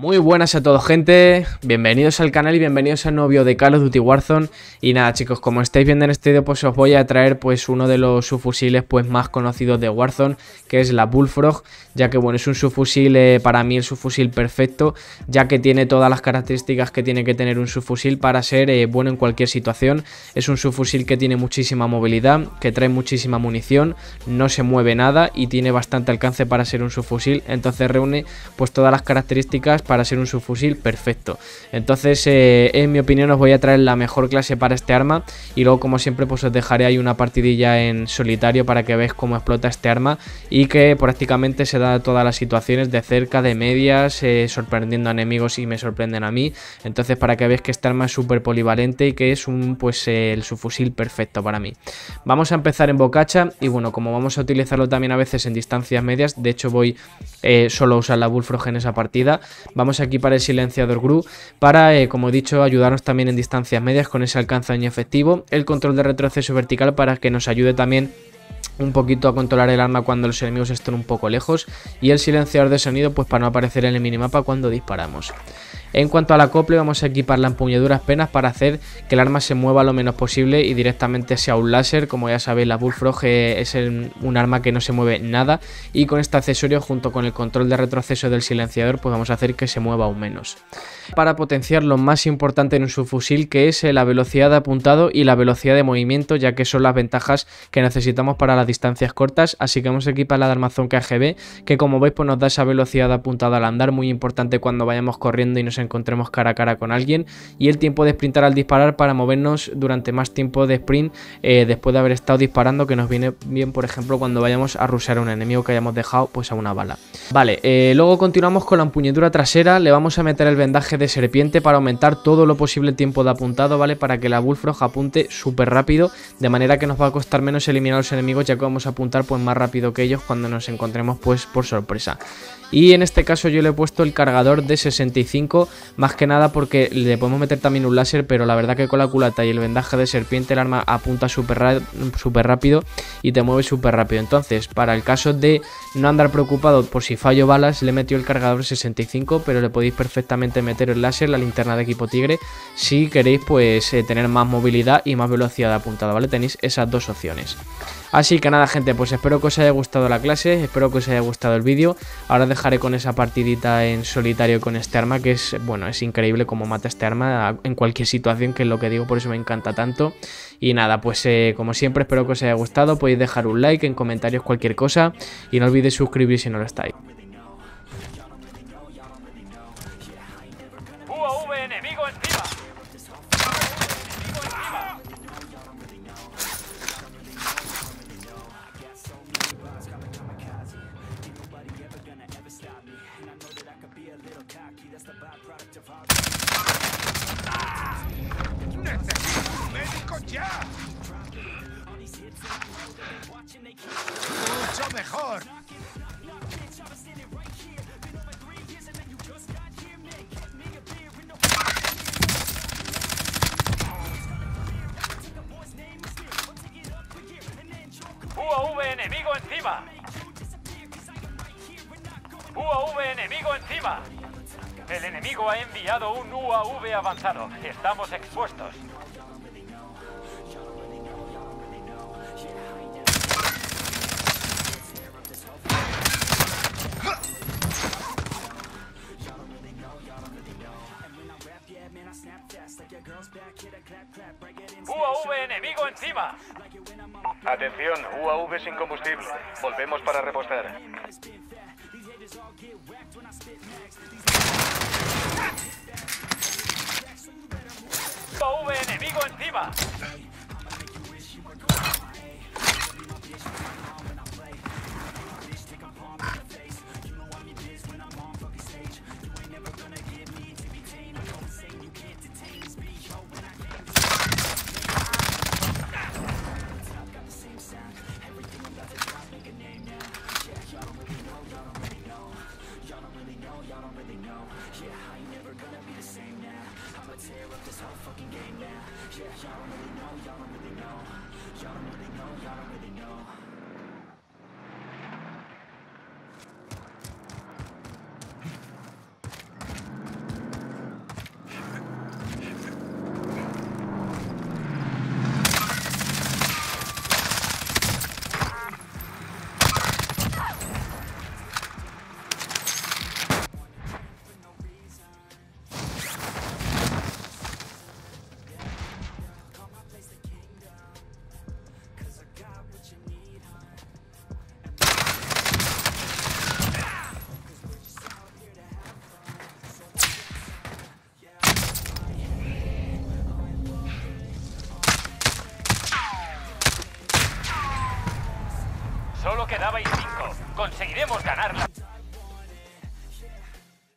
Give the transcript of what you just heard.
Muy buenas a todos gente, bienvenidos al canal y bienvenidos al novio de Call of Duty Warzone. Y nada chicos, como estáis viendo en este vídeo pues os voy a traer pues uno de los subfusiles pues más conocidos de Warzone Que es la Bullfrog, ya que bueno es un subfusil eh, para mí el subfusil perfecto Ya que tiene todas las características que tiene que tener un subfusil para ser eh, bueno en cualquier situación. Es un subfusil que tiene muchísima movilidad, que trae muchísima munición, no se mueve nada y tiene bastante alcance para ser un subfusil. Entonces reúne pues todas las características para ser un subfusil perfecto. Entonces, eh, en mi opinión, os voy a traer la mejor clase para este arma. Y luego, como siempre, pues os dejaré ahí una partidilla en solitario para que veáis cómo explota este arma. Y que prácticamente se da todas las situaciones de cerca, de medias, eh, sorprendiendo a enemigos y me sorprenden a mí. Entonces, para que veáis que este arma es súper polivalente y que es un pues el subfusil perfecto para mí. Vamos a empezar en bocacha. Y bueno, como vamos a utilizarlo también a veces en distancias medias, de hecho voy eh, solo a usar la Bullfrog en esa partida. Vamos aquí para el silenciador GRU para, eh, como he dicho, ayudarnos también en distancias medias con ese alcance daño efectivo. El control de retroceso vertical para que nos ayude también un poquito a controlar el arma cuando los enemigos estén un poco lejos y el silenciador de sonido pues para no aparecer en el minimapa cuando disparamos. En cuanto al acople vamos a equipar la empuñadura penas para hacer que el arma se mueva lo menos posible y directamente sea un láser, como ya sabéis la Bullfrog eh, es un arma que no se mueve nada y con este accesorio junto con el control de retroceso del silenciador pues vamos a hacer que se mueva aún menos. Para potenciar lo más importante en un subfusil que es eh, la velocidad de apuntado y la velocidad de movimiento ya que son las ventajas que necesitamos para las distancias cortas. Así que vamos a equipar la de armazón KGB que como veis pues nos da esa velocidad de apuntado al andar muy importante cuando vayamos corriendo y nos encontremos cara a cara con alguien. Y el tiempo de sprintar al disparar para movernos durante más tiempo de sprint eh, después de haber estado disparando que nos viene bien por ejemplo cuando vayamos a rushear a un enemigo que hayamos dejado pues a una bala. Vale, eh, luego continuamos con la empuñadura trasera, le vamos a meter el vendaje de serpiente para aumentar todo lo posible el tiempo de apuntado, ¿vale? Para que la Bullfrog apunte súper rápido, de manera que nos va a costar menos eliminar a los enemigos ya que vamos a apuntar pues más rápido que ellos cuando nos encontremos pues por sorpresa. Y en este caso yo le he puesto el cargador de 65, más que nada porque le podemos meter también un láser, pero la verdad que con la culata y el vendaje de serpiente el arma apunta súper rápido y te mueve súper rápido. Entonces, para el caso de no andar preocupado por si fallo balas, le he metido el cargador 65, pero le podéis perfectamente meter el láser, la linterna de equipo tigre, si queréis pues eh, tener más movilidad y más velocidad de apuntado, ¿vale? Tenéis esas dos opciones. Así que nada gente, pues espero que os haya gustado la clase, espero que os haya gustado el vídeo. Ahora dejaré con esa partidita en solitario con este arma, que es, bueno, es increíble cómo mata este arma en cualquier situación, que es lo que digo, por eso me encanta tanto. Y nada, pues eh, como siempre espero que os haya gustado, podéis dejar un like, en comentarios cualquier cosa y no olvidéis suscribiros si no lo estáis. ¡Mucho mejor! UAV enemigo encima. UAV enemigo encima. El enemigo ha enviado un UAV avanzado. Estamos expuestos. Encima. Atención, UAV sin combustible. Volvemos para repostar. UAV enemigo encima. know Yeah, I ain't never gonna be the same now. I'ma tear up this whole fucking game now. Yeah, y'all don't really know, y'all don't really know. Quedabais cinco. Conseguiremos ganarla.